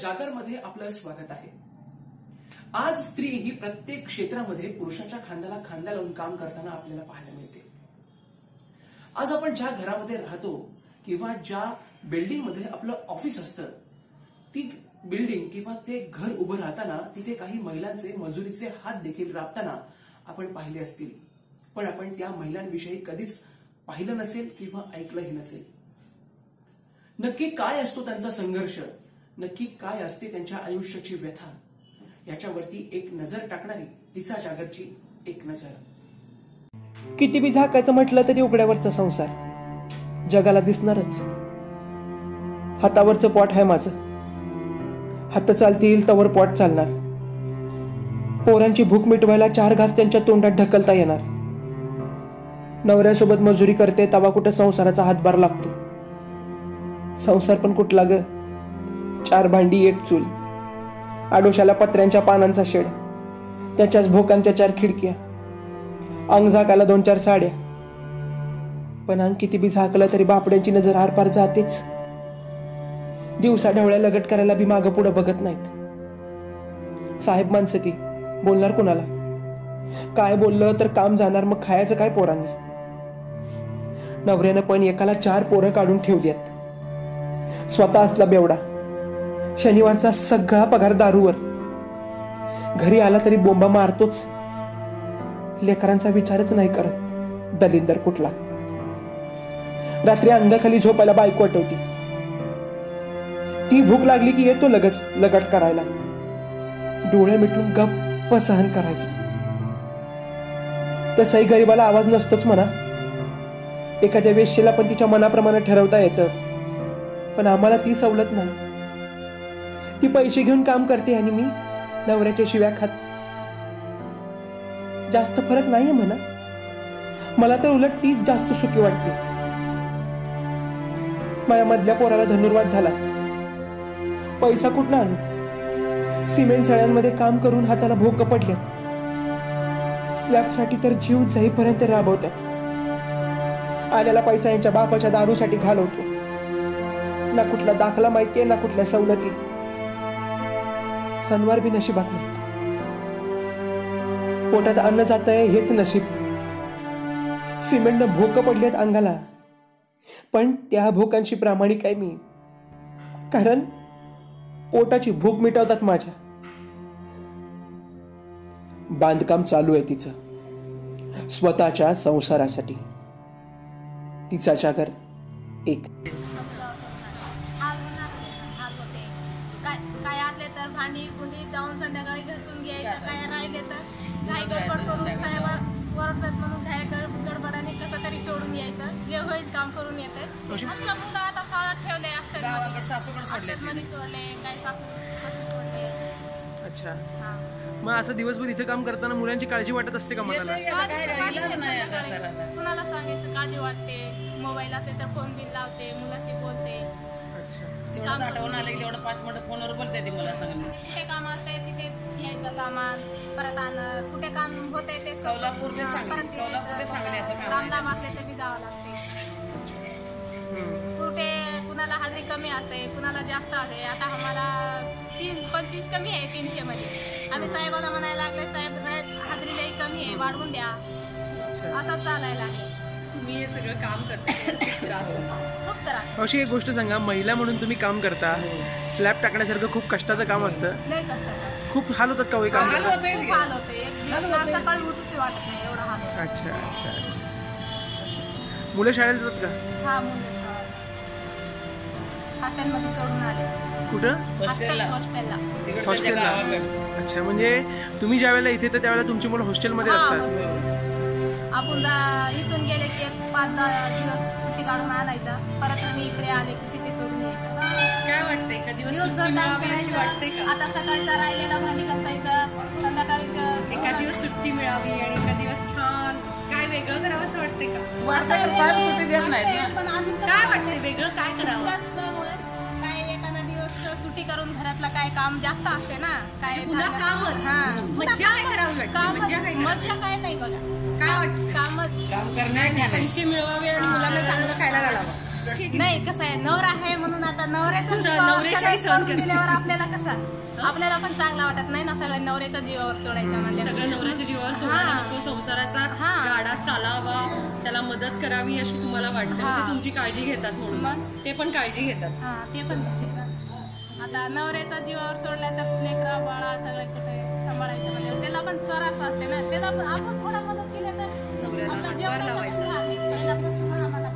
जागरमध्ये आपलं स्वागत आहे. आज स्त्री ही प्रत्येक क्षेत्रामध्ये पुरुषाच्या खांद्याला खांदा लावून काम करताना आपल्याला पाहायला मिळते. आज आपण ज्या घरामध्ये राहतो किंवा ज्या बिल्डिंगमध्ये आपलं ऑफिस असतं ती बिल्डिंग किंवा ते घर उभं राहताना तिथे काही महिलांचे मजुरीचे हात देखील राबताना आपण पाहिले असतील. पण आपण त्या महिलांविषयी कधीच पाहिलं नसेल किंवा ऐकलंही नसेल. नक्की काय असतो त्यांचा संघर्ष? नक्की काय असते त्यांच्या आयुष्याची व्यथा? याच्यावरती एक नजर टाकणारी तिचा जागरची एक नजर. किती बी झाकायचं म्हटलं तरी उघड्यावरचा संसार. जगाला दिसणारच. हातावरचं पॉट आहे माझं. हात चालतील तवर पॉट चालणार. पोरांची भूक मिटवायला चार घास त्यांच्या तोंडात ढकलता येणार. नवऱ्यासोबत मजुरी करते तवा कुठं संसाराचा हातभार लागतो. संसार पण कुठला ग? चार भांडी एक चूल. आडोशाला पत्र्यांच्या पानांचा शेड. त्याच्याच भोकांच्या चार खिडक्या. अंग झाकायला दोन चार साड्या. पण अंग किती बी झाकलं तरी बापड्यांची नजर आरपार जातेच. दिवसा ढवळ्या लगट करायला बी मागं पुढं बघत नाहीत. साहेब माणसं ती. बोलणार कोणाला? काय बोललं तर काम जाणार मग खायचं काय पोरांनी? नवऱ्यानं पण एकाला चार पोरं काढून ठेवली आहेत. स्वतः असला बेवडा. शनिवारचा सगळा पगार दारूवर. घरी आला तरी बोंबा मारतोच. लेकरांचा विचारच नाही करत. दलिंदर कुठला? रात्री अंगाखाली झोपायला बायको आठवती. ती भूक लागली की येतो लगच लगट करायला. डोळे मिटून गप्प सहन करायचं. तसंही गरीबाला आवाज नसतोच म्हणा. एखाद्या वेश्येला पण तिच्या मनाप्रमाणे ठरवता येतं. पण आम्हाला ती सवलत नाही. ती पैसे घेऊन काम करते आणि मी नवऱ्याच्या शिव्या खात. जास्त फरक नाहीये म्हणा. मला तर उलट तीच जास्त सुखी वाटते. माझ्या मधल्या पोराला धनुर्वाद झाला. पैसा कुठला आणू? सिमेंट सळ्यांमध्ये काम करून हाताला भोग पडले स्लॅबसाठी तर जीव जाईपर्यंत राबवतात. आल्याला पैसा यांच्या बापाच्या दारूसाठी घालवतो. ना कुठला दाखला माहितीये ना कुठल्या सवलती. सणवार बी नशिबात नाही. पोटात अन्न जात आहे हेच नशीब. सिमेंटनं भोक पडलेत अंगाला. पण त्या भोकांशी प्रामाणिक आहे मी. कारण पोटाची भूक मिटवतात माझ्या. बांधकाम चालू आहे तिचं. स्वतःच्या संसारासाठी. तिचा जागर एक. येते आमचा मुलगा आता शाळेत ठेवले गावाकडे सासूकडे सोडले मध्ये सोडले काय सासू सासू सोडले. अच्छा. हा. मग असं दिवसभर इथे काम करताना मुलांची काळजी वाटत असते का मनाला? काय राहिलंच नाही आता. कुणाला सांगायचं? काळजी वाटते. मोबाईल असते तर फोन बिन लावते मुलाशी बोलते. अच्छा. तेवढंच आठवण आलं की तेवढं पाच मिनिटं फोनवर बोलते ती मला सांगली कुठे काम असते? तिथे घ्यायचं सामान परत आण कुठे काम होते ते सगळं. कोल्हापूर ते सांगली, परत ते सांगली असं काम आहे. लांब लांब असले कमी असते कुणाला जास्त असते आता आम्हाला तीन पंचवीस कमी आहे तीनशे मध्ये. आम्ही साहेबाला म्हणायला लागले साहेब हाजरी लई कमी आहे वाढवून द्या. असंच चालायला आहे. तुम्ही हे सगळं काम करते त्रास होतो खूप त्रास अशी एक गोष्ट सांगा महिला म्हणून तुम्ही काम करता स्लॅब टाकण्यासारखं खूप कष्टाचं काम असतं. लई कष्टाचं खूप हाल होतात का हो हे काम? हाल. हाल होते सकाळी उठूशी वाटत नाही एवढा हाल अच्छा अच्छा. मुलं शाळेला जातात का? हा मुलं. हॉटेलमध्ये सोडून आले. कुठं? हॉस्टेलला. हॉस्टेलला. गावाकडे. अच्छा म्हणजे तुम्ही ज्या वेळेला इथे त्यावेळेला तुमची मुलं हॉस्टेलमध्ये हा. असतात. आपण जा- इथून गेले की एक पाच दहा दिवस सुट्टी काढून आणायचं. परत आम्ही इकडे आले की तिथे सोडून यायचं. काय वाटतंय? एका दिवस दिवसभर सुट्टी काम मिळावी अशी वाटते करायचं का? आता सकाळचा राहिलेला भांडी घासायचं. संध्याकाळी एका दिवस सुट्टी मिळावी आणि एका दिवस छान. काय वेगळं करावं असं वाटतंय का? वाटतं वाटतंय तर साहेब सुट्टी देत नाहीत वाटतंय, ना. पण अजून कसं काय वाटतंय? वेगळं काय करावं? करून घरातलं काय काम जास्त असते ना काय पुन्हा झालं- कामच. हा. मज्जा काय करावी वाटते? कामच. मज्जा काय करावी? मज्जा काय नाही बघा काय वाटतं कामच काम करण्या पैसे मिळवावे आणि मुलांना चांगलं खायला घालावं नाही कसं आहे नवरा आहे म्हणून आता नवऱ्याचा सगळं करते. दिल्यावर आपल्याला कसं आपल्याला पण चांगला वाटत नाही ना सगळं नवऱ्याच्या जीवावर सोडायचं म्हणजे सगळं नवऱ्याच्या जीवावर सोडायला हा. नको संसाराचा हा. गाडा चालावा त्याला मदत करावी अशी तुम्हाला वाटते हा. ते तुमची काळजी घेतात म्हणून मग? ते पण काळजी घेतात हा ते पण. आता नवऱ्याचा जीवावर सोडला तर लेकरा बाळा सगळे कुठे सांभाळायचं म्हणजे त्याला पण त्रास असते ना त्याला पण आपण थोडा मदत केली तर आपलं जेवणाचं. पण हात निघतो.